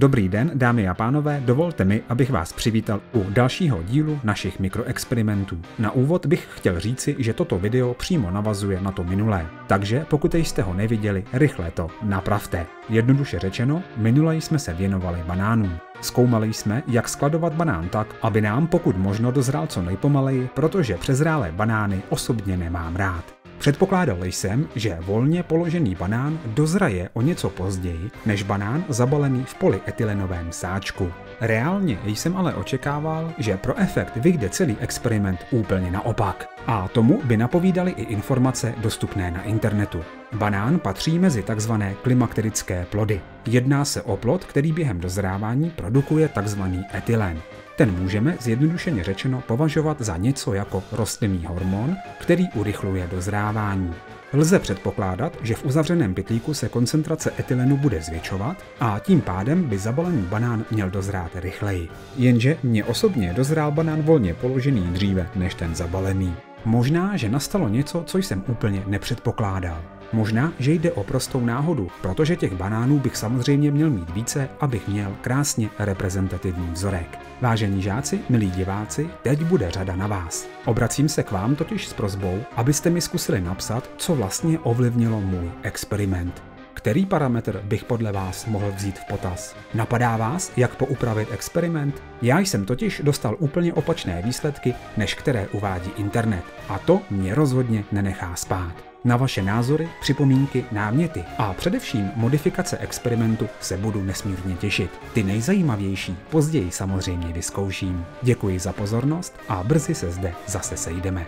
Dobrý den, dámy a pánové, dovolte mi, abych vás přivítal u dalšího dílu našich mikroexperimentů. Na úvod bych chtěl říci, že toto video přímo navazuje na to minulé, takže pokud jste ho neviděli, rychle to napravte. Jednoduše řečeno, minule jsme se věnovali banánům. Zkoumali jsme, jak skladovat banán tak, aby nám pokud možno dozrál co nejpomaleji, protože přezrálé banány osobně nemám rád. Předpokládal jsem, že volně položený banán dozraje o něco později než banán zabalený v polyetylenovém sáčku. Reálně jsem ale očekával, že pro efekt vyjde celý experiment úplně naopak. A tomu by napovídaly i informace dostupné na internetu. Banán patří mezi tzv. klimakterické plody. Jedná se o plod, který během dozrávání produkuje tzv. etylen. Ten můžeme zjednodušeně řečeno považovat za něco jako rostlinný hormon, který urychluje dozrávání. Lze předpokládat, že v uzavřeném pytlíku se koncentrace etylenu bude zvětšovat a tím pádem by zabalený banán měl dozrát rychleji. Jenže mě osobně dozrál banán volně položený dříve než ten zabalený. Možná, že nastalo něco, co jsem úplně nepředpokládal. Možná, že jde o prostou náhodu, protože těch banánů bych samozřejmě měl mít více, abych měl krásně reprezentativní vzorek. Vážení žáci, milí diváci, teď bude řada na vás. Obracím se k vám totiž s prozbou, abyste mi zkusili napsat, co vlastně ovlivnilo můj experiment. Který parametr bych podle vás mohl vzít v potaz? Napadá vás, jak poupravit experiment? Já jsem totiž dostal úplně opačné výsledky, než které uvádí internet. A to mě rozhodně nenechá spát. Na vaše názory, připomínky, náměty a především modifikace experimentu se budu nesmírně těšit. Ty nejzajímavější později samozřejmě vyzkouším. Děkuji za pozornost a brzy se zde zase sejdeme.